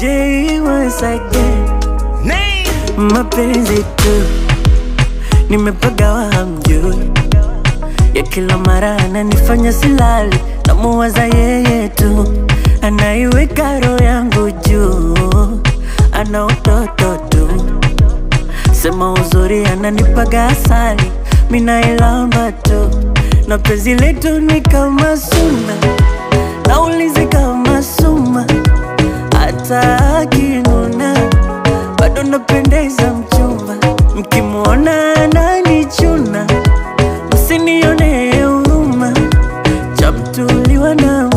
J once again, mapenzi tu. Nimepagawa, hamjui ya kila mara ananifanya silali, namuwaza yeye tu, anaiweka roho yangu juu, ana utoto tu, sema uzuri ananipaga asali, minailamba tu, na penzi letu ni kama suna, hata kinuna, bado napendeza mchumba, mkimwona ananichuna, msinione huruma, chamtuliwa na